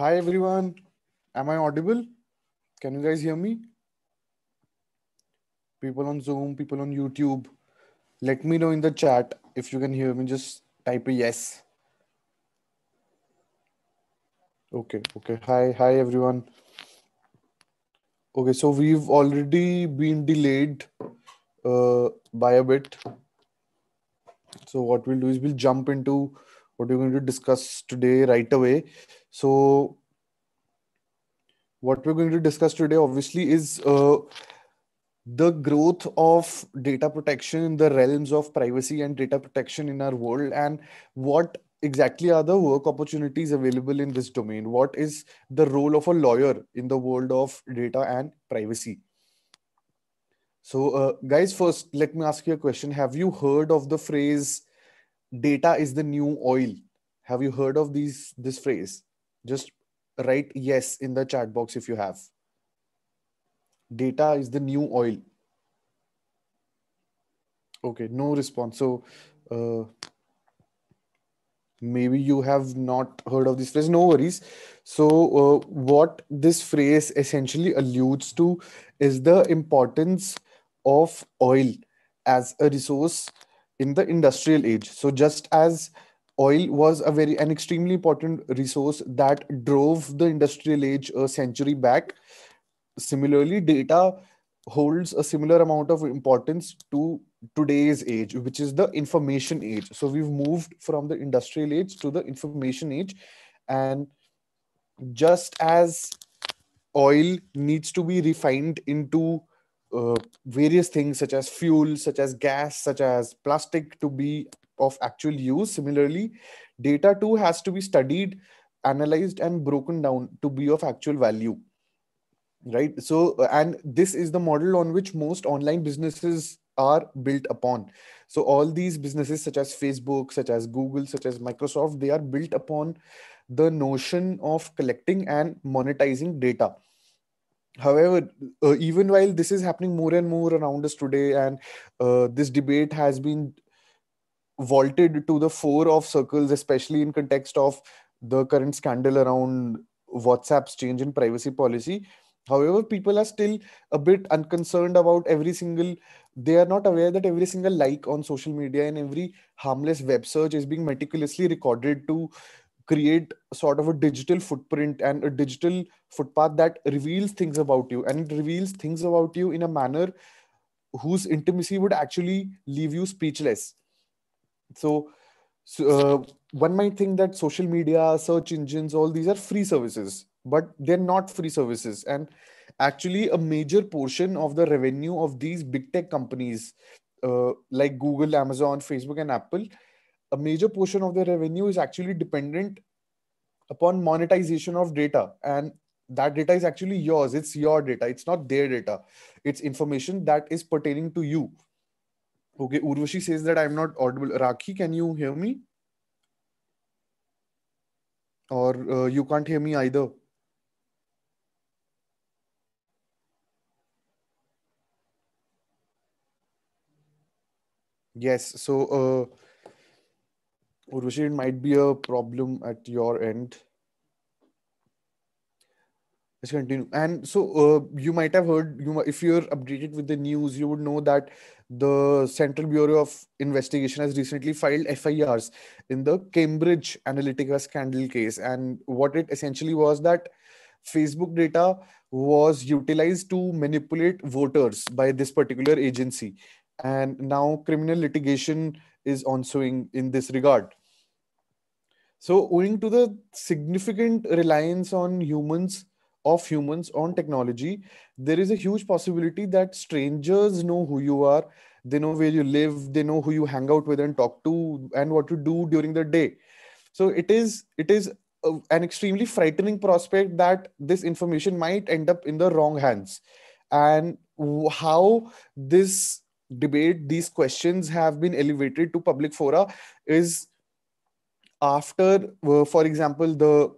Hi everyone. Am I audible? Can you guys hear me? People on Zoom, people on YouTube. Let me know in the chat if you can hear me. Just type a yes. Okay, okay. Hi, hi everyone. Okay, so we've already been delayed uh, by a bit. So what we'll do is we'll jump into what we're going to discuss today right away. So what we're going to discuss today obviously is uh, the growth of data protection in the realms of privacy and data protection in our world and what exactly are the work opportunities available in this domain? What is the role of a lawyer in the world of data and privacy? So uh, guys first let me ask you a question. Have you heard of the phrase data is the new oil have you heard of these this phrase just write yes in the chat box if you have. Data is the new oil. Okay, no response. So uh, maybe you have not heard of this phrase. No worries. So uh, what this phrase essentially alludes to is the importance of oil as a resource in the industrial age. So just as oil was a very an extremely important resource that drove the industrial age a century back similarly data holds a similar amount of importance to today's age which is the information age so we've moved from the industrial age to the information age and just as oil needs to be refined into uh, various things such as fuel such as gas such as plastic to be of actual use. Similarly, data too has to be studied, analyzed, and broken down to be of actual value. Right. So, uh, and this is the model on which most online businesses are built upon. So, all these businesses, such as Facebook, such as Google, such as Microsoft, they are built upon the notion of collecting and monetizing data however uh, even while this is happening more and more around us today and uh, this debate has been vaulted to the fore of circles, especially in context of the current scandal around WhatsApp's change in privacy policy. However, people are still a bit unconcerned about every single, they are not aware that every single like on social media and every harmless web search is being meticulously recorded to create sort of a digital footprint and a digital footpath that reveals things about you. And it reveals things about you in a manner whose intimacy would actually leave you speechless. So, so uh, one might think that social media search engines all these are free services but they're not free services. And actually a major portion of the revenue of these big tech companies uh, like google amazon facebook and apple a major portion of the revenue is actually dependent upon monetization of data and that data is actually yours it's your data it's not their data it's information that is pertaining to you Okay, Urvashi says that I'm not audible. Rakhi, can you hear me? Or uh, you can't hear me either? Yes, so uh, Urvashi, it might be a problem at your end. Let's continue. And so uh, you might have heard, you if you're updated with the news, you would know that the Central Bureau of Investigation has recently filed FIRs in the Cambridge Analytica scandal case. And what it essentially was that Facebook data was utilized to manipulate voters by this particular agency. And now criminal litigation is ensuing in this regard. So, owing to the significant reliance on humans of humans on technology, there is a huge possibility that strangers know who you are, they know where you live, they know who you hang out with and talk to, and what you do during the day. So it is it is a, an extremely frightening prospect that this information might end up in the wrong hands, and how this debate, these questions have been elevated to public fora is after, uh, for example, the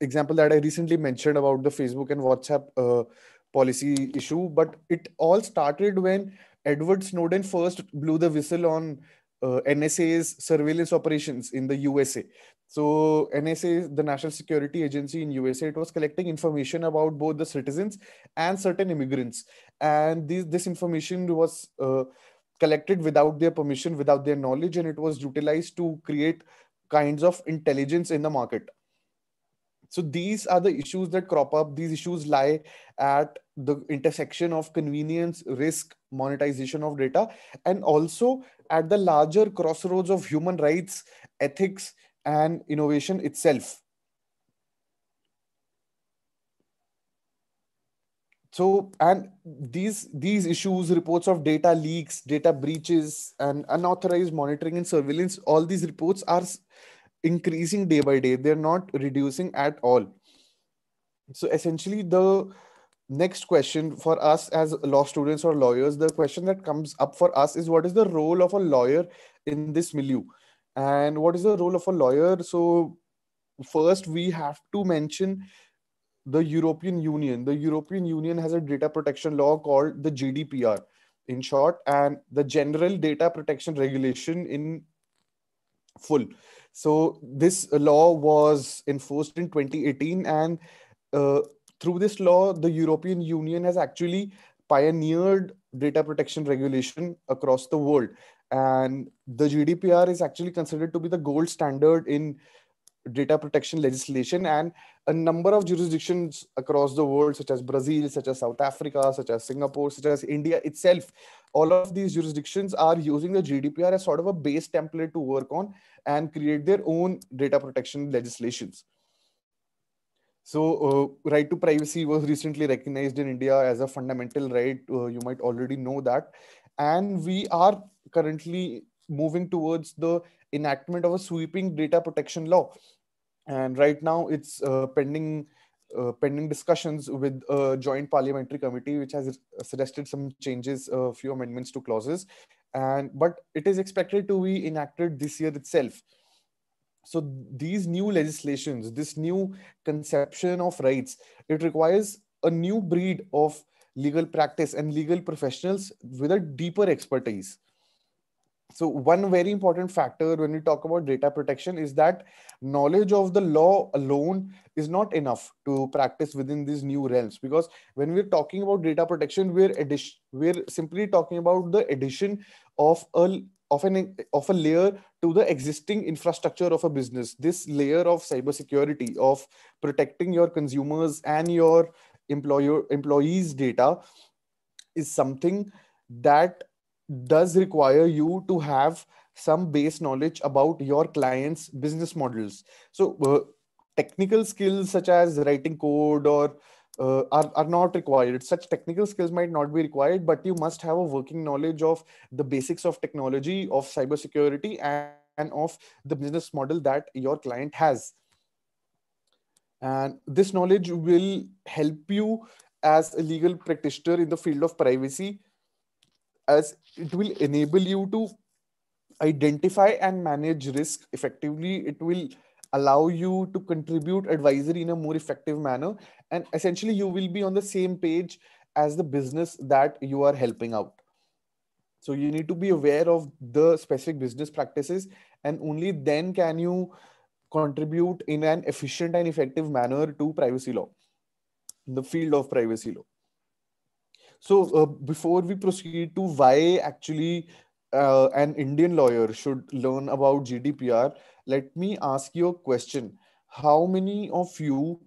example that I recently mentioned about the Facebook and WhatsApp uh, policy issue, but it all started when Edward Snowden first blew the whistle on uh, NSA's surveillance operations in the USA. So NSA, the National Security Agency in USA, it was collecting information about both the citizens and certain immigrants, and this this information was uh, collected without their permission, without their knowledge, and it was utilized to create kinds of intelligence in the market. So these are the issues that crop up. These issues lie at the intersection of convenience, risk, monetization of data, and also at the larger crossroads of human rights, ethics, and innovation itself. So, and these these issues, reports of data leaks, data breaches, and unauthorized monitoring and surveillance, all these reports are increasing day by day. They're not reducing at all. So essentially, the next question for us as law students or lawyers, the question that comes up for us is what is the role of a lawyer in this milieu? And what is the role of a lawyer? So first we have to mention the European Union. The European Union has a data protection law called the GDPR in short, and the General Data Protection Regulation in full. So this law was enforced in 2018, and uh, through this law, the European Union has actually pioneered data protection regulation across the world. And the GDPR is actually considered to be the gold standard in data protection legislation and a number of jurisdictions across the world such as brazil such as south africa such as singapore such as india itself all of these jurisdictions are using the gdpr as sort of a base template to work on and create their own data protection legislations. So uh, right to privacy was recently recognized in india as a fundamental right. Uh, you might already know that. And we are currently moving towards the enactment of a sweeping data protection law and right now it's uh, pending uh, pending discussions with a joint parliamentary committee which has suggested some changes a few amendments to clauses. And but it is expected to be enacted this year itself. So these new legislations this new conception of rights it requires a new breed of legal practice and legal professionals with a deeper expertise so one very important factor when we talk about data protection is that knowledge of the law alone is not enough to practice within these new realms. Because when we're talking about data protection we're addition we're simply talking about the addition of a of an of a layer to the existing infrastructure of a business. This layer of cybersecurity of protecting your consumers and your employer employees data is something that does require you to have some base knowledge about your clients business models. So uh, technical skills such as writing code or uh, are, are not required. Such technical skills might not be required but you must have a working knowledge of the basics of technology of cybersecurity and, and of the business model that your client has. And this knowledge will help you as a legal practitioner in the field of privacy as it will enable you to identify and manage risk effectively. It will allow you to contribute advisory in a more effective manner. And essentially you will be on the same page as the business that you are helping out. So you need to be aware of the specific business practices and only then can you contribute in an efficient and effective manner to privacy law the field of privacy law so uh, before we proceed to why actually uh, an Indian lawyer should learn about GDPR, let me ask you a question. How many of you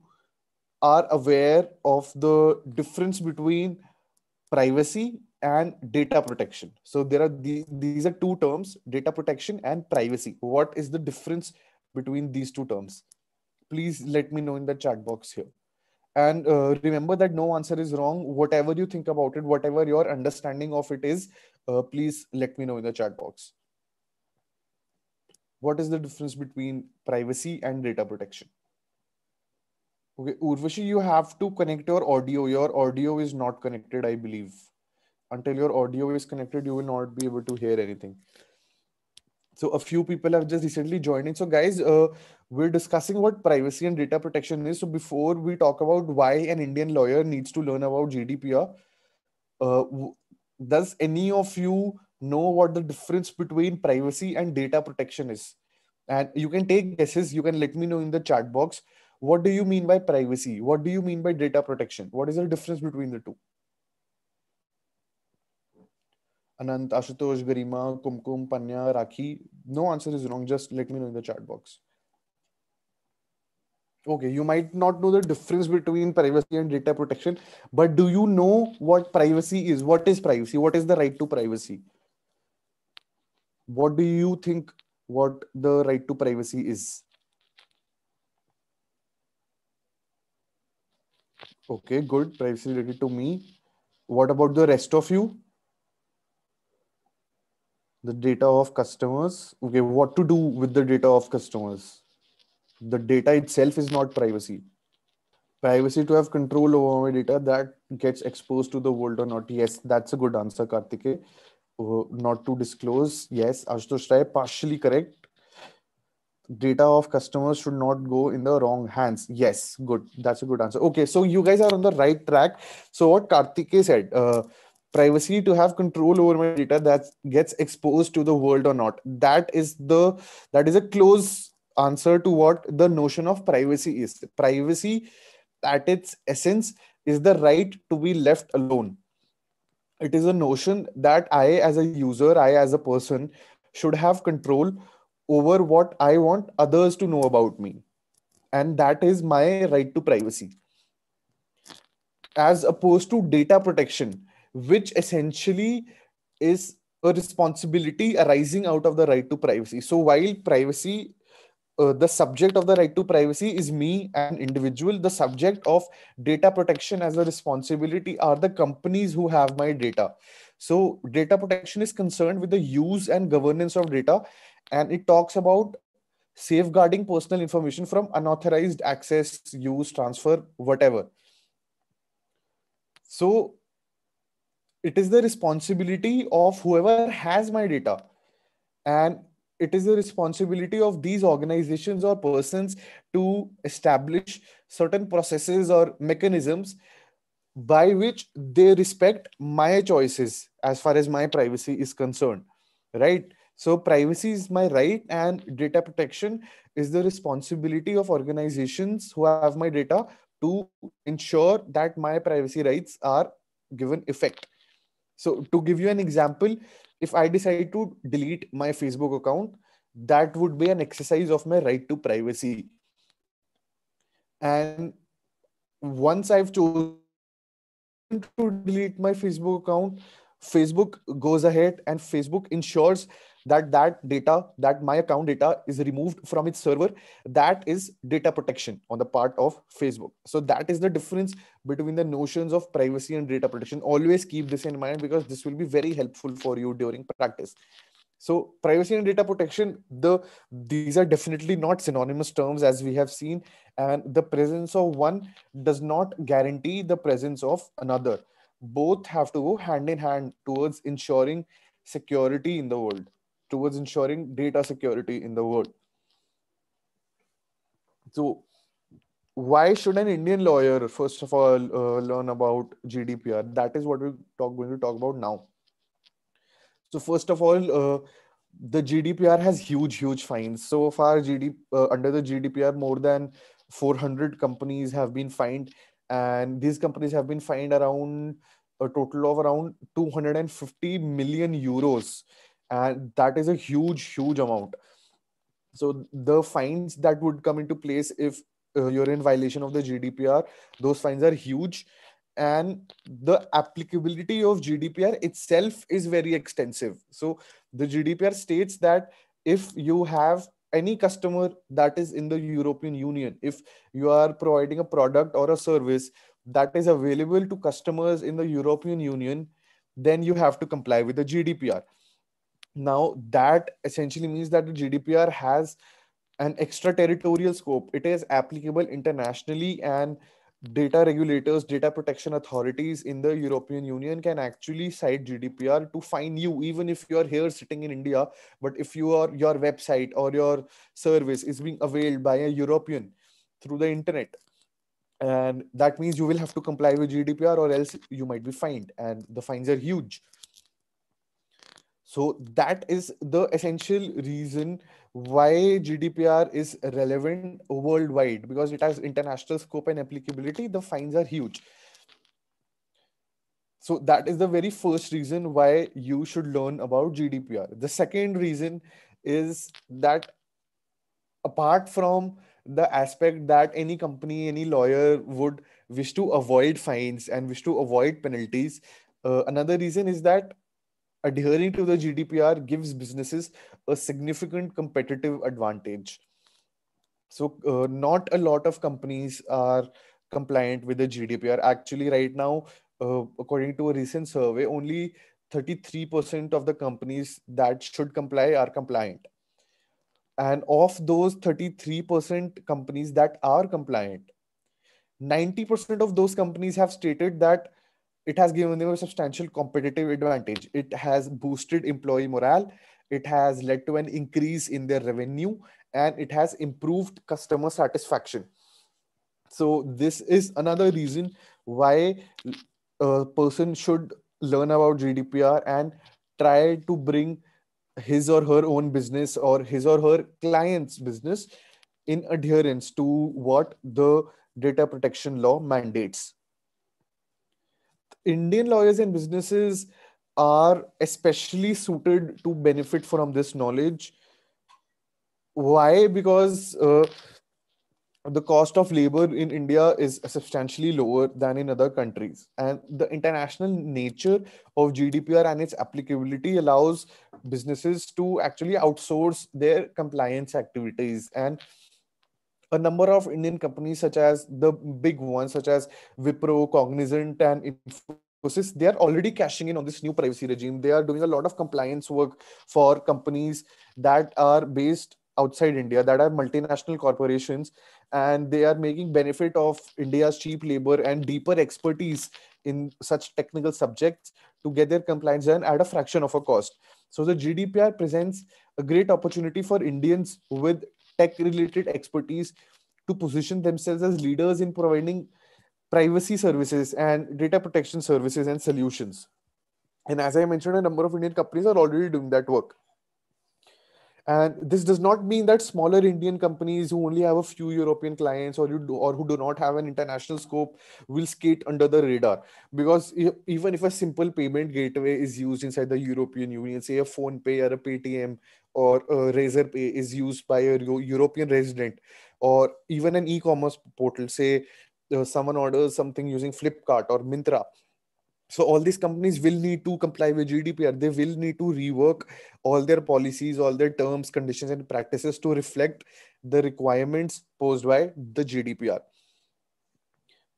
are aware of the difference between privacy and data protection? So there are these, these are two terms, data protection and privacy. What is the difference between these two terms? Please let me know in the chat box here and uh, remember that no answer is wrong. Whatever you think about it whatever your understanding of it is uh, please let me know in the chat box. What is the difference between privacy and data protection? Okay urvashi you have to connect your audio. Your audio is not connected i believe. Until your audio is connected you will not be able to hear anything so a few people have just recently joined in. So guys uh, we're discussing what privacy and data protection is. So before we talk about why an indian lawyer needs to learn about gdpr uh, does any of you know what the difference between privacy and data protection is? And you can take guesses. You can let me know in the chat box. What do you mean by privacy? What do you mean by data protection? What is the difference between the two anant ashutosh garima kumkum panya rakhi no answer is wrong just let me know in the chat box okay you might not know the difference between privacy and data protection but do you know what privacy is what is privacy what is the right to privacy what do you think what the right to privacy is okay good privacy related to me what about the rest of you the data of customers okay what to do with the data of customers. The data itself is not privacy. Privacy to have control over my data that gets exposed to the world or not. Yes that's a good answer kartike uh, not to disclose yes ashutosh rai partially correct. Data of customers should not go in the wrong hands. Yes good. That's a good answer. Okay so you guys are on the right track. So what kartike said uh, privacy to have control over my data that gets exposed to the world or not that is the that is a close answer to what the notion of privacy is. Privacy, at its essence, is the right to be left alone. It is a notion that I, as a user, I, as a person, should have control over what I want others to know about me. And that is my right to privacy. As opposed to data protection, which essentially is a responsibility arising out of the right to privacy. So while privacy uh, the subject of the right to privacy is me an individual the subject of data protection as a responsibility are the companies who have my data so data protection is concerned with the use and governance of data and it talks about safeguarding personal information from unauthorized access use transfer whatever so it is the responsibility of whoever has my data. And it is the responsibility of these organizations or persons to establish certain processes or mechanisms by which they respect my choices as far as my privacy is concerned right? So privacy is my right and data protection is the responsibility of organizations who have my data to ensure that my privacy rights are given effect so to give you an example if I decide to delete my Facebook account, that would be an exercise of my right to privacy. And once I've chosen to delete my Facebook account, Facebook goes ahead and Facebook ensures that that data, that my account data is removed from its server. That is data protection on the part of Facebook. So that is the difference between the notions of privacy and data protection. Always keep this in mind because this will be very helpful for you during practice. So privacy and data protection, the these are definitely not synonymous terms as we have seen, and the presence of one does not guarantee the presence of another. Both have to go hand in hand towards ensuring security in the world towards ensuring data security in the world. So, why should an Indian lawyer, first of all, uh, learn about GDPR? That is what we're talk, going to talk about now. So, first of all, uh, the GDPR has huge, huge fines. So far, GD, uh, under the GDPR, more than 400 companies have been fined, and these companies have been fined around a total of around 250 million euros and that is a huge huge amount. So the fines that would come into place if uh, you're in violation of the gdpr those fines are huge. And the applicability of gdpr itself is very extensive. So the gdpr states that if you have any customer that is in the european union if you are providing a product or a service that is available to customers in the european union then you have to comply with the gdpr now, that essentially means that the GDPR has an extraterritorial scope. It is applicable internationally, and data regulators, data protection authorities in the European Union can actually cite GDPR to fine you, even if you are here sitting in India. But if you are your website or your service is being availed by a European through the internet, and that means you will have to comply with GDPR, or else you might be fined, and the fines are huge. So that is the essential reason why GDPR is relevant worldwide because it has international scope and applicability. The fines are huge. So that is the very first reason why you should learn about GDPR. The second reason is that apart from the aspect that any company, any lawyer would wish to avoid fines and wish to avoid penalties, uh, another reason is that adhering to the GDPR gives businesses a significant competitive advantage. So, uh, not a lot of companies are compliant with the GDPR. Actually, right now, uh, according to a recent survey, only 33% of the companies that should comply are compliant. And of those 33% companies that are compliant, 90% of those companies have stated that it has given them a substantial competitive advantage. It has boosted employee morale, it has led to an increase in their revenue, and it has improved customer satisfaction. So, this is another reason why a person should learn about GDPR and try to bring his or her own business or his or her client's business in adherence to what the data protection law mandates. Indian lawyers and businesses are especially suited to benefit from this knowledge. Why? Because uh, the cost of labor in India is substantially lower than in other countries. And the international nature of GDPR and its applicability allows businesses to actually outsource their compliance activities. And a number of Indian companies, such as the big ones, such as Wipro, Cognizant, and Infosys, they are already cashing in on this new privacy regime. They are doing a lot of compliance work for companies that are based outside India, that are multinational corporations, and they are making benefit of India's cheap labor and deeper expertise in such technical subjects to get their compliance done at a fraction of a cost. So the GDPR presents a great opportunity for Indians with tech related expertise to position themselves as leaders in providing privacy services and data protection services and solutions. And as I mentioned, a number of Indian companies are already doing that work. And this does not mean that smaller Indian companies who only have a few European clients or, do, or who do not have an international scope will skate under the radar. Because even if a simple payment gateway is used inside the European Union, say a PhonePe or a Paytm or a Razorpay is used by a European resident, or even an e-commerce portal, say uh, someone orders something using Flipkart or Myntra so all these companies will need to comply with gdpr they will need to rework all their policies all their terms conditions and practices to reflect the requirements posed by the gdpr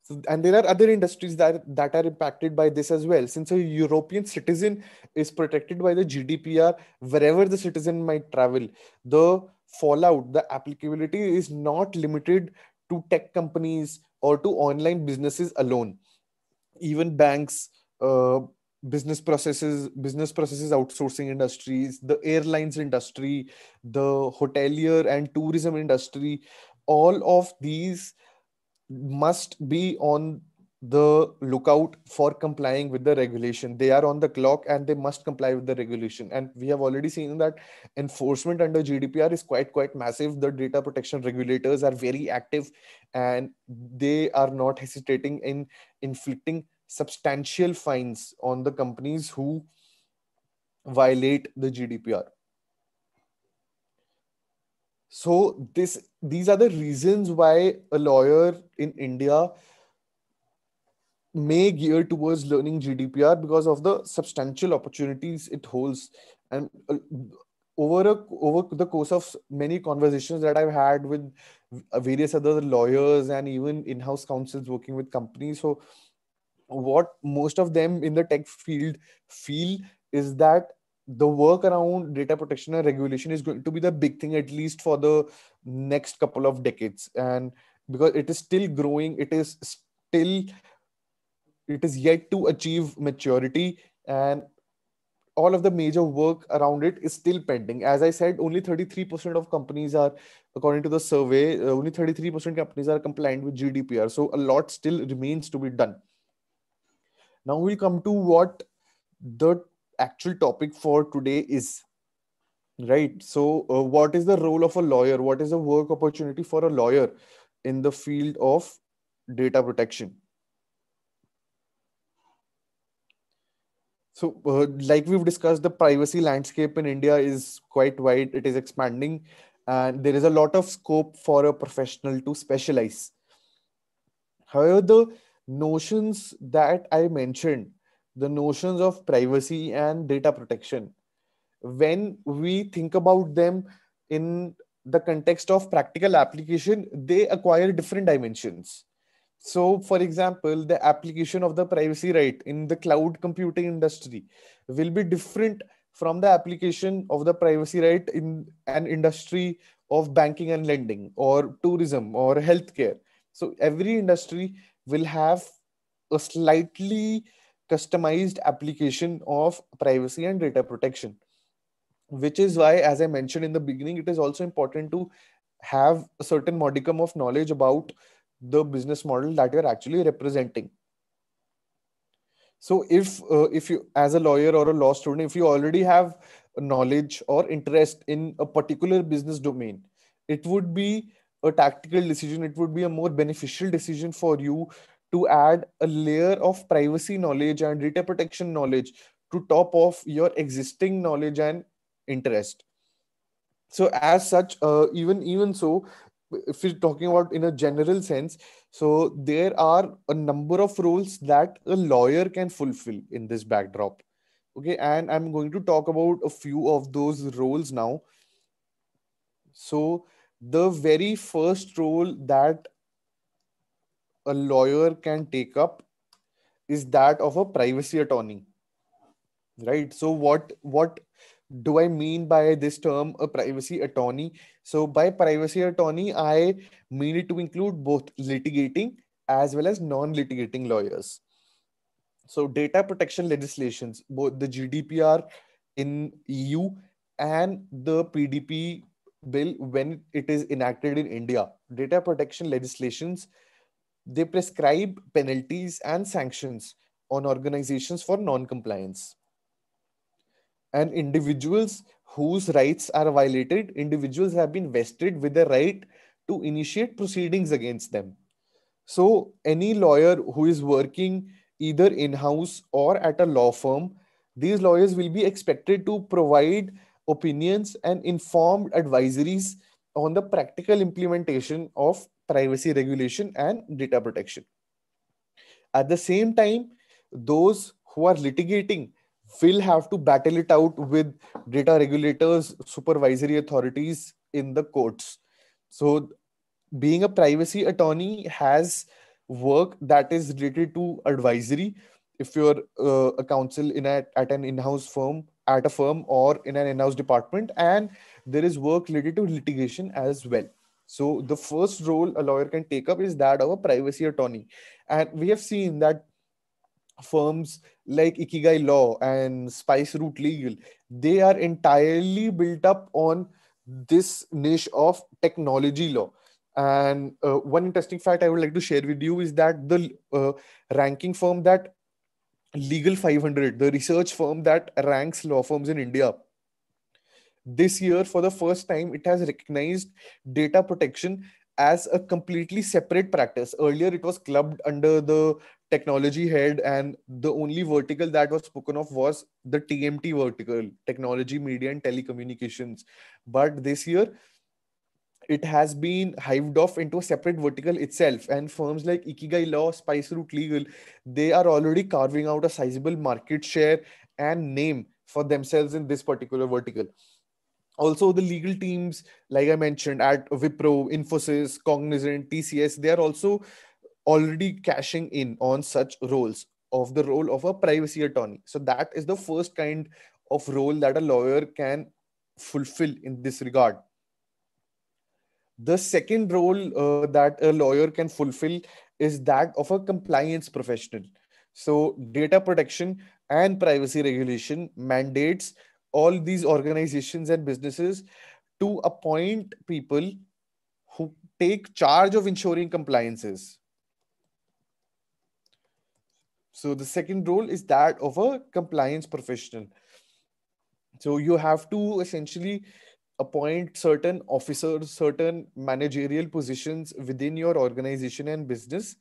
so, and there are other industries that that are impacted by this as well. Since a european citizen is protected by the gdpr wherever the citizen might travel the fallout the applicability is not limited to tech companies or to online businesses alone. Even banks uh, business processes business processes outsourcing industries the airlines industry the hotelier and tourism industry all of these must be on the lookout for complying with the regulation. They are on the clock and they must comply with the regulation. And we have already seen that enforcement under gdpr is quite quite massive. The data protection regulators are very active and they are not hesitating in inflicting substantial fines on the companies who violate the GDPR. So this these are the reasons why a lawyer in India may gear towards learning GDPR because of the substantial opportunities it holds. And uh, over a, over the course of many conversations that I've had with various other lawyers and even in-house counsels working with companies, so what most of them in the tech field feel is that the work around data protection and regulation is going to be the big thing at least for the next couple of decades. And because it is still growing it is still it is yet to achieve maturity and all of the major work around it is still pending. As i said only 33% of companies are according to the survey uh, only 33% companies are compliant with gdpr so a lot still remains to be done. Now we come to what the actual topic for today is right? So uh, what is the role of a lawyer? What is the work opportunity for a lawyer in the field of data protection? So uh, like we've discussed the privacy landscape in india is quite wide. It is expanding and there is a lot of scope for a professional to specialize. However the notions that i mentioned the notions of privacy and data protection. When we think about them in the context of practical application they acquire different dimensions. So for example the application of the privacy right in the cloud computing industry will be different from the application of the privacy right in an industry of banking and lending or tourism or healthcare. So every industry will have a slightly customized application of privacy and data protection which is why as i mentioned in the beginning it is also important to have a certain modicum of knowledge about the business model that you're actually representing. So if uh, if you as a lawyer or a law student if you already have knowledge or interest in a particular business domain it would be a tactical decision. It would be a more beneficial decision for you to add a layer of privacy knowledge and data protection knowledge to top off your existing knowledge and interest. So as such uh, even even so if we're talking about in a general sense so there are a number of roles that a lawyer can fulfill in this backdrop. Okay and i'm going to talk about a few of those roles now. So the very first role that a lawyer can take up is that of a privacy attorney right so what what do I mean by this term a privacy attorney? So, by privacy attorney, I mean it to include both litigating as well as non litigating lawyers. So, data protection legislations, both the GDPR in EU and the PDP bill when it is enacted in India, data protection legislations they prescribe penalties and sanctions on organizations for non compliance and individuals whose rights are violated, individuals have been vested with the right to initiate proceedings against them. So, any lawyer who is working either in house or at a law firm, these lawyers will be expected to provide opinions and informed advisories on the practical implementation of privacy regulation and data protection. At the same time, those who are litigating will have to battle it out with data regulators, supervisory authorities in the courts. So, being a privacy attorney has work that is related to advisory. If you're uh, a counsel in a, at an in-house firm, at a firm, or in an in-house department, and there is work related to litigation as well. So the first role a lawyer can take up is that of a privacy attorney, and we have seen that firms like Ikigai Law and Spice Route Legal, they are entirely built up on this niche of technology law. And uh, one interesting fact I would like to share with you is that the uh, ranking firm that Legal 500, the research firm that ranks law firms in India, this year for the first time it has recognized data protection as a completely separate practice. Earlier, it was clubbed under the technology head, and the only vertical that was spoken of was the TMT vertical, technology, media, and telecommunications. But this year, it has been hived off into a separate vertical itself. And firms like Ikigai Law, Spice Route Legal, they are already carving out a sizable market share and name for themselves in this particular vertical also the legal teams like i mentioned at wipro infosys cognizant tcs they are also already cashing in on such roles of the role of a privacy attorney. So that is the first kind of role that a lawyer can fulfill in this regard. The second role uh, that a lawyer can fulfill is that of a compliance professional. So data protection and privacy regulation mandates all these organizations and businesses to appoint people who take charge of ensuring compliances. So the second role is that of a compliance professional. so you have to essentially appoint certain officers certain managerial positions within your organization and business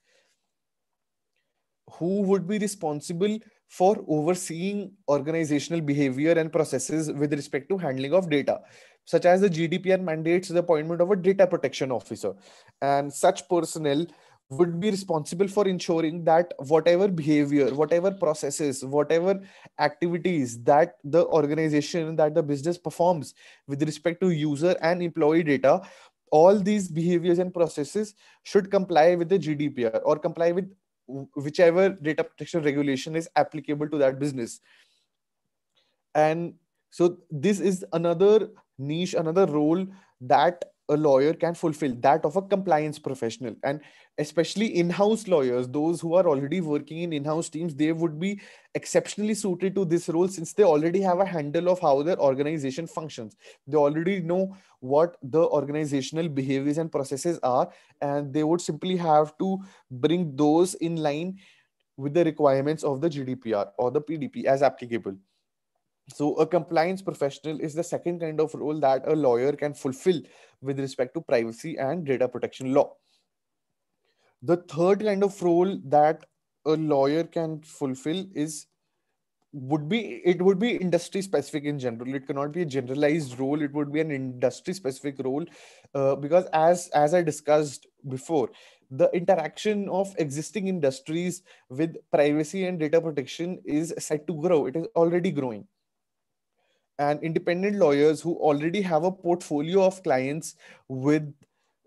who would be responsible for overseeing organizational behavior and processes with respect to handling of data such as the gdpr mandates the appointment of a data protection officer. And such personnel would be responsible for ensuring that whatever behavior whatever processes whatever activities that the organization that the business performs with respect to user and employee data all these behaviors and processes should comply with the gdpr or comply with whichever data protection regulation is applicable to that business. And so this is another niche another role that a lawyer can fulfill that of a compliance professional. And especially in-house lawyers those who are already working in in-house teams they would be exceptionally suited to this role since they already have a handle of how their organization functions. They already know what the organizational behaviors and processes are and they would simply have to bring those in line with the requirements of the gdpr or the pdp as applicable so, a compliance professional is the second kind of role that a lawyer can fulfill with respect to privacy and data protection law. The third kind of role that a lawyer can fulfill is would be it would be industry specific in general. It cannot be a generalized role. It would be an industry specific role uh, because as as i discussed before the interaction of existing industries with privacy and data protection is set to grow. It is already growing and independent lawyers who already have a portfolio of clients with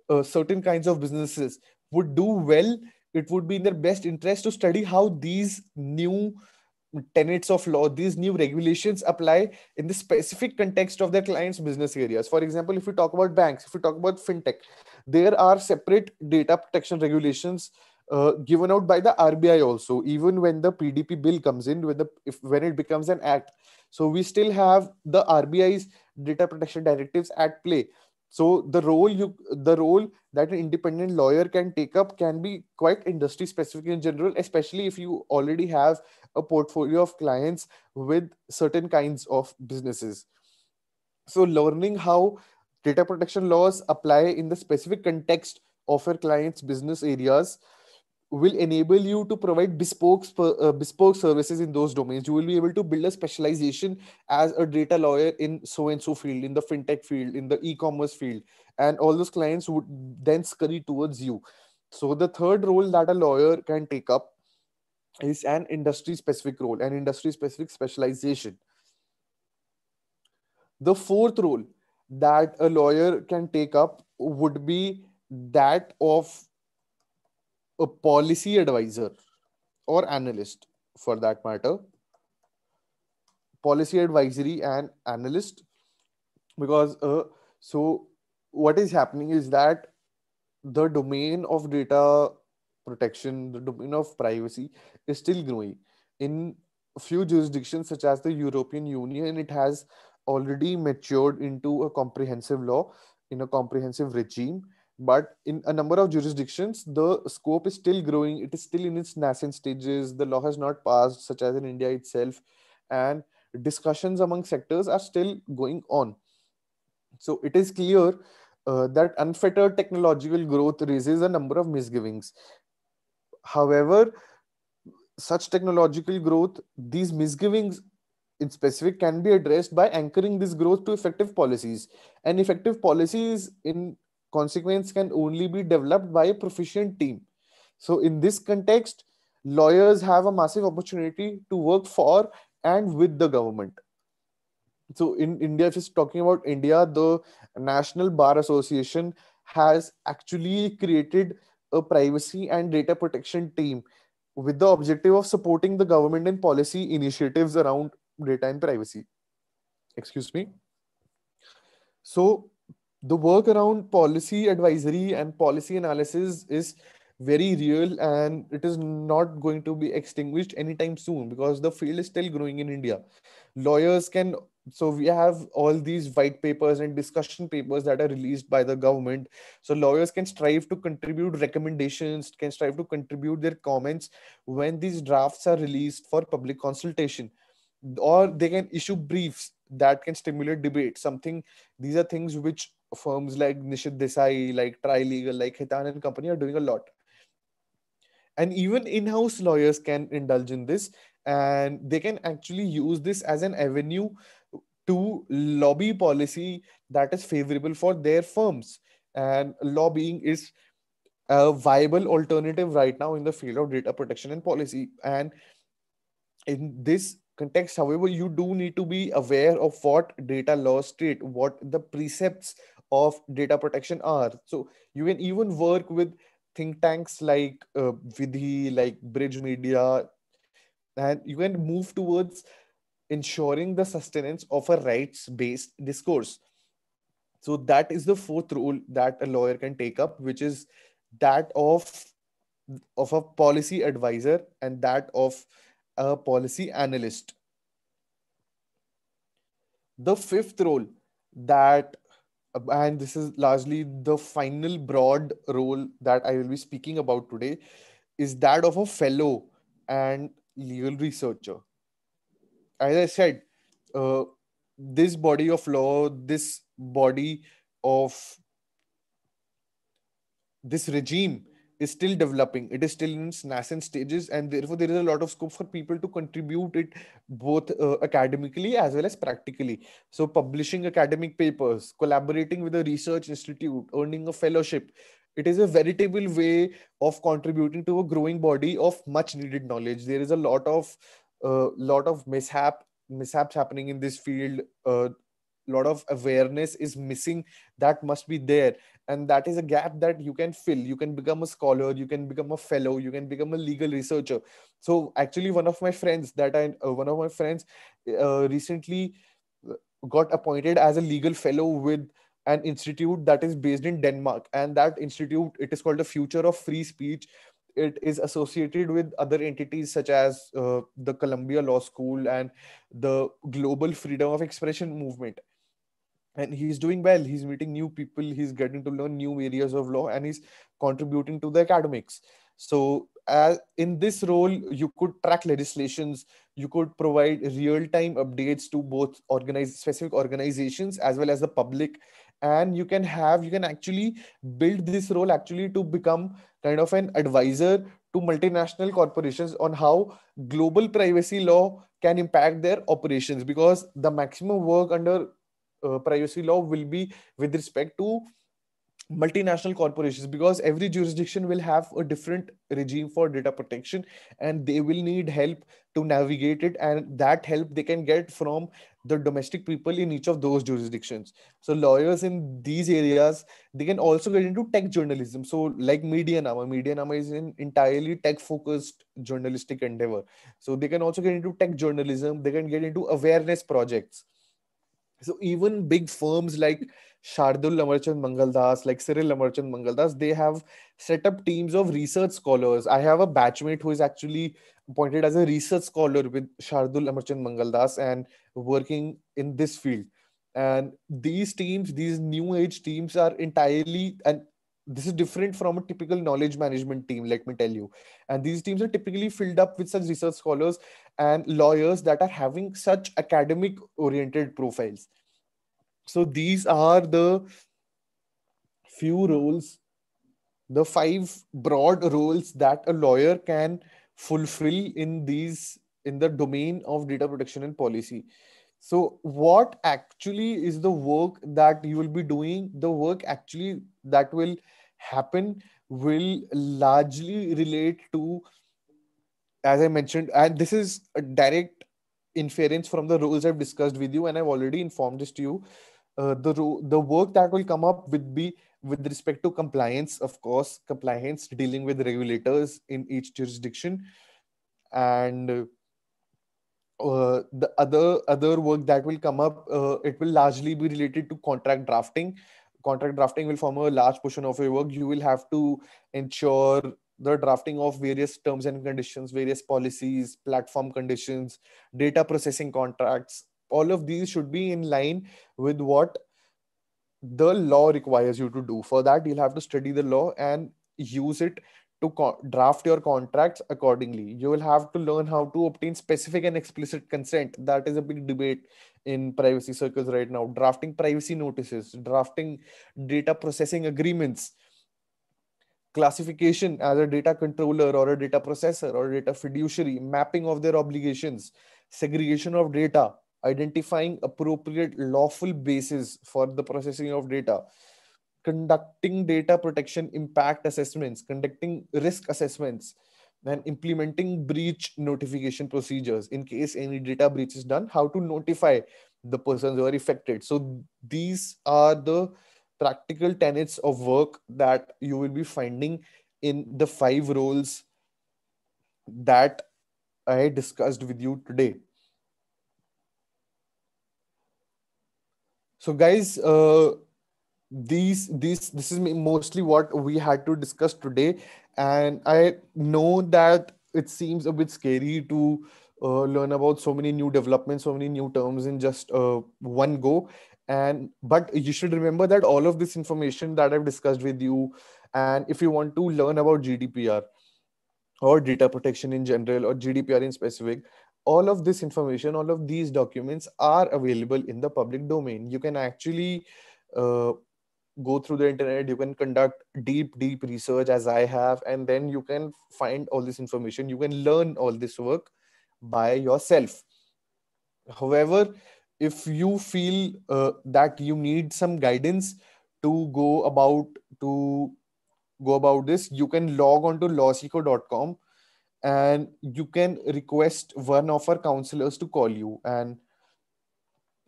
uh, certain kinds of businesses would do well. It would be in their best interest to study how these new tenets of law these new regulations apply in the specific context of their clients business areas. For example if we talk about banks if we talk about fintech there are separate data protection regulations uh, given out by the RBI also. Even when the PDP bill comes in when the if when it becomes an act so we still have the RBI's data protection directives at play. So the role you the role that an independent lawyer can take up can be quite industry specific in general especially if you already have a portfolio of clients with certain kinds of businesses. So learning how data protection laws apply in the specific context of your client's business areas will enable you to provide bespoke uh, bespoke services in those domains. You will be able to build a specialization as a data lawyer in so and so field in the fintech field in the e-commerce field and all those clients would then scurry towards you. So the third role that a lawyer can take up is an industry specific role an industry specific specialization. The fourth role that a lawyer can take up would be that of a policy advisor or analyst for that matter. Policy advisory and analyst because uh, so what is happening is that the domain of data protection the domain of privacy is still growing. In a few jurisdictions such as the european union it has already matured into a comprehensive law in a comprehensive regime but in a number of jurisdictions the scope is still growing. It is still in its nascent stages. The law has not passed such as in india itself. And discussions among sectors are still going on. So it is clear uh, that unfettered technological growth raises a number of misgivings. However such technological growth these misgivings in specific can be addressed by anchoring this growth to effective policies. And effective policies in consequence can only be developed by a proficient team. So, in this context, lawyers have a massive opportunity to work for and with the government. So, in India, if it's talking about India, the National Bar Association has actually created a privacy and data protection team with the objective of supporting the government and policy initiatives around data and privacy. Excuse me. So, the work around policy advisory and policy analysis is very real and it is not going to be extinguished anytime soon because the field is still growing in india. Lawyers can so we have all these white papers and discussion papers that are released by the government. So lawyers can strive to contribute recommendations can strive to contribute their comments when these drafts are released for public consultation. Or they can issue briefs that can stimulate debate. Something these are things which firms like Nishith Desai like trilegal like Khaitan and company are doing a lot. And even in-house lawyers can indulge in this and they can actually use this as an avenue to lobby policy that is favorable for their firms. And lobbying is a viable alternative right now in the field of data protection and policy. And in this context however you do need to be aware of what data laws state what the precepts of data protection are. So you can even work with think tanks like uh, vidhi like bridge media and you can move towards ensuring the sustenance of a rights based discourse. So that is the fourth role that a lawyer can take up which is that of of a policy advisor and that of a policy analyst. The fifth role that and this is largely the final broad role that i will be speaking about today is that of a fellow and legal researcher. As i said uh, this body of law this body of this regime is still developing. It is still in its nascent stages and therefore there is a lot of scope for people to contribute it both uh, academically as well as practically. So publishing academic papers collaborating with a research institute earning a fellowship it is a veritable way of contributing to a growing body of much needed knowledge. There is a lot of uh, lot of mishap mishaps happening in this field uh, lot of awareness is missing that must be there. And that is a gap that you can fill. You can become a scholar you can become a fellow you can become a legal researcher. So actually one of my friends that i uh, one of my friends uh, recently uh, got appointed as a legal fellow with an institute that is based in denmark. And that institute it is called the future of free speech. It is associated with other entities such as uh, the columbia law school and the global freedom of expression movement and he's doing well. He's meeting new people. He's getting to learn new areas of law and he's contributing to the academics. So uh, in this role you could track legislations. You could provide real-time updates to both organize specific organizations as well as the public. And you can have you can actually build this role actually to become kind of an advisor to multinational corporations on how global privacy law can impact their operations. Because the maximum work under uh, privacy law will be with respect to multinational corporations because every jurisdiction will have a different regime for data protection and they will need help to navigate it and that help they can get from the domestic people in each of those jurisdictions. So lawyers in these areas they can also get into tech journalism. So like media nama medianama medianama is an entirely tech focused journalistic endeavor. So they can also get into tech journalism they can get into awareness projects so even big firms like Shardul Amarchand Mangaldas, like Cyril Amarchand Mangaldas, they have set up teams of research scholars. I have a batchmate who is actually appointed as a research scholar with Shardul Amarchand Mangaldas and working in this field. And these teams, these new age teams, are entirely and this is different from a typical knowledge management team let me tell you. And these teams are typically filled up with such research scholars and lawyers that are having such academic oriented profiles. So these are the few roles the five broad roles that a lawyer can fulfill in these in the domain of data protection and policy. So what actually is the work that you will be doing? The work actually that will happen will largely relate to as i mentioned and this is a direct inference from the rules i've discussed with you and i've already informed this to you. Uh, the the work that will come up with be with respect to compliance of course compliance dealing with regulators in each jurisdiction and uh, the other other work that will come up uh, it will largely be related to contract drafting contract drafting will form a large portion of your work. You will have to ensure the drafting of various terms and conditions various policies platform conditions data processing contracts. All of these should be in line with what the law requires you to do. For that you'll have to study the law and use it to co- draft your contracts accordingly. You will have to learn how to obtain specific and explicit consent. That is a big debate in privacy circles right now. Drafting privacy notices, drafting data processing agreements, classification as a data controller or a data processor or data fiduciary, mapping of their obligations, segregation of data, identifying appropriate lawful basis for the processing of data conducting data protection impact assessments, conducting risk assessments, and implementing breach notification procedures in case any data breach is done, how to notify the persons who are affected. So these are the practical tenets of work that you will be finding in the five roles that I discussed with you today. So guys, uh, these these this is mostly what we had to discuss today. And i know that it seems a bit scary to uh, learn about so many new developments so many new terms in just uh, one go. And but you should remember that all of this information that i've discussed with you and if you want to learn about gdpr or data protection in general or gdpr in specific all of this information all of these documents are available in the public domain. You can actually uh, go through the internet you can conduct deep deep research as i have and then you can find all this information. You can learn all this work by yourself. However if you feel uh, that you need some guidance to go about to go about this you can log on to lawsikho.com and you can request one of our counselors to call you. And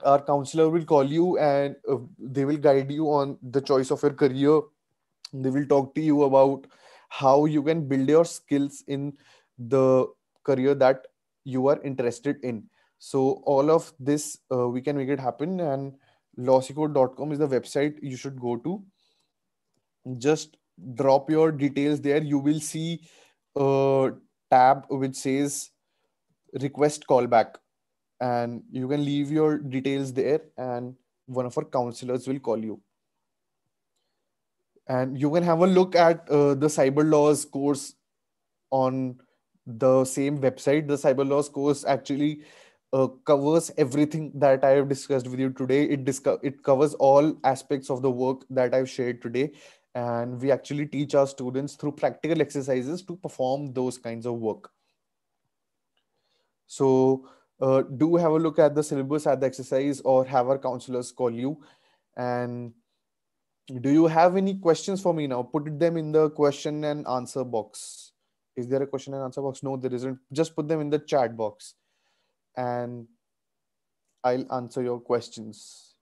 our counselor will call you and uh, they will guide you on the choice of your career. They will talk to you about how you can build your skills in the career that you are interested in. So all of this uh, we can make it happen. And lawsikho.com is the website you should go to. Just drop your details there. You will see a tab which says request callback and you can leave your details there and one of our counselors will call you. And you can have a look at uh, the cyber laws course on the same website. The cyber laws course actually uh, covers everything that i have discussed with you today. It discuss it covers all aspects of the work that i've shared today. And we actually teach our students through practical exercises to perform those kinds of work. So uh, do have a look at the syllabus at the exercise or have our counselors call you. And do you have any questions for me now? Put them in the question and answer box. Is there a question and answer box? No there isn't. Just put them in the chat box. And i'll answer your questions.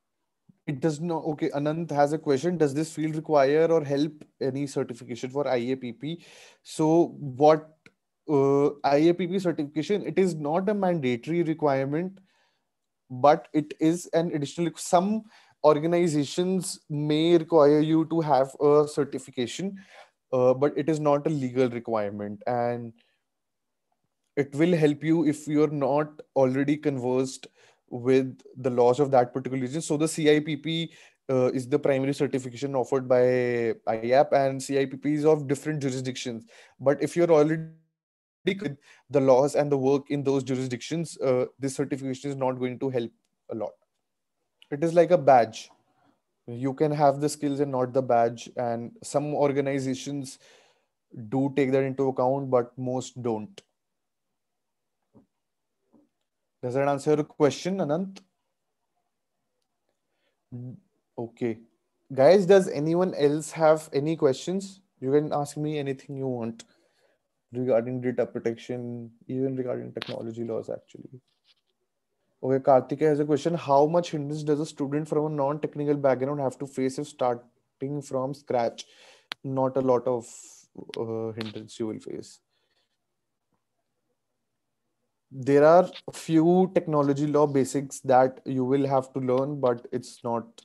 It does not okay anant has a question. Does this field require or help any certification for iapp so what uh, IAPP certification, it is not a mandatory requirement, but it is an additional. Some organizations may require you to have a certification, uh, but it is not a legal requirement, and it will help you if you're not already conversed with the laws of that particular region. So the CIPP uh, is the primary certification offered by IAP, and CIPP is of different jurisdictions. But if you're already with the laws and the work in those jurisdictions, uh, this certification is not going to help a lot. It is like a badge. You can have the skills and not the badge. And some organizations do take that into account, but most don't. Does that answer your question, Anant? Okay. Guys, does anyone else have any questions? You can ask me anything you want regarding data protection, even regarding technology laws, actually. Okay, Karthika has a question. How much hindrance does a student from a non-technical background have to face if starting from scratch? Not a lot of uh, hindrance you will face. There are a few technology law basics that you will have to learn, but it's not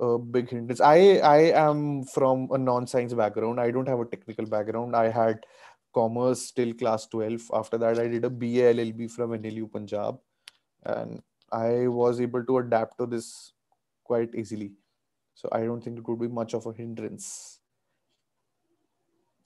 a big hindrance. I I am from a non-science background. I don't have a technical background. I had commerce till class 12 after that i did a ba llb from nlu punjab and i was able to adapt to this quite easily so i don't think it would be much of a hindrance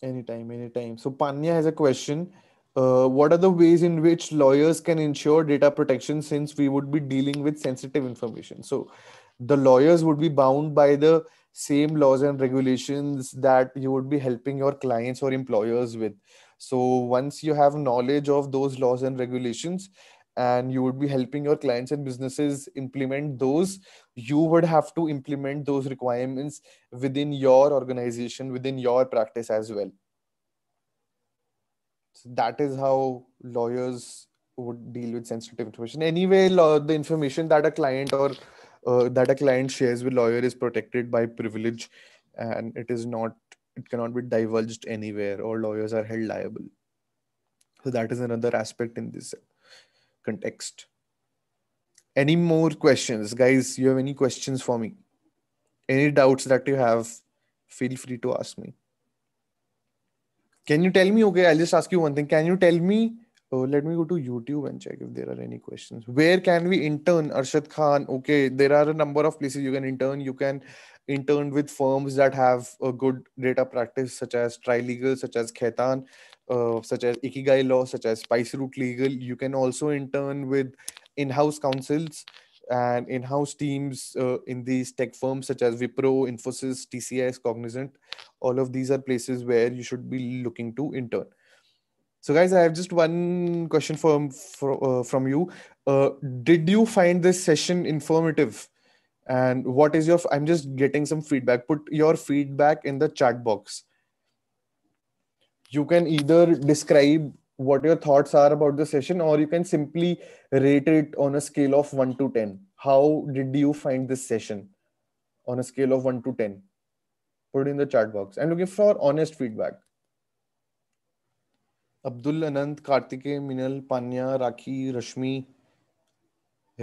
Anytime, anytime. So Panya has a question. Uh, what are the ways in which lawyers can ensure data protection since we would be dealing with sensitive information? So the lawyers would be bound by the same laws and regulations that you would be helping your clients or employers with. So once you have knowledge of those laws and regulations, and you would be helping your clients and businesses implement those, you would have to implement those requirements within your organization, within your practice as well. So that is how lawyers would deal with sensitive information. Anyway, the information that a client or uh, that a client shares with lawyer is protected by privilege, and it is not it cannot be divulged anywhere, or lawyers are held liable. So that is another aspect in this context. Any more questions, guys? You have any questions for me? Any doubts that you have? Feel free to ask me. Can you tell me? Okay, I'll just ask you one thing. Can you tell me? Oh, let me go to YouTube and check if there are any questions. Where can we intern, Arshad Khan? Okay, there are a number of places you can intern. You can intern with firms that have a good data practice, such as Trilegal, such as Khaitan, uh, such as Ikigai Law, such as Spice Route Legal. You can also intern with in-house counsels and in-house teams uh, in these tech firms such as Wipro, Infosys, TCS, Cognizant. All of these are places where you should be looking to intern. So, guys, I have just one question from for, uh, from you. Uh, did you find this session informative? And what is your? I'm just getting some feedback. Put your feedback in the chat box. You can either describe what your thoughts are about the session or you can simply rate it on a scale of 1 to 10 how did you find this session on a scale of 1 to 10 put it in the chat box i'm looking for honest feedback abdul anant kartike minal panya rakhi rashmi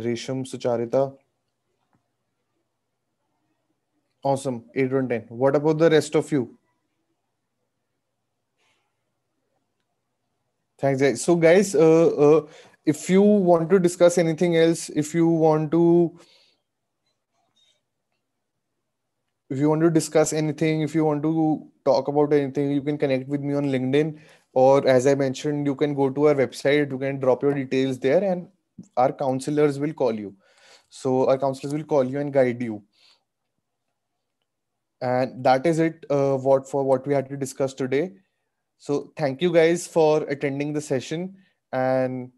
resham sucharita awesome 8 on 10 what about the rest of you Thanks, guys. So, guys, uh, uh, if you want to discuss anything else, if you if you want to discuss anything, if you want to talk about anything, you can connect with me on LinkedIn, or as I mentioned, you can go to our website. You can drop your details there, and our counselors will call you. So, our counselors will call you and guide you. And that is it. Uh, what for what we had to discuss today. So thank you guys for attending the session and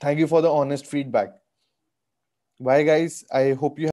thank you for the honest feedback. Bye guys. I hope you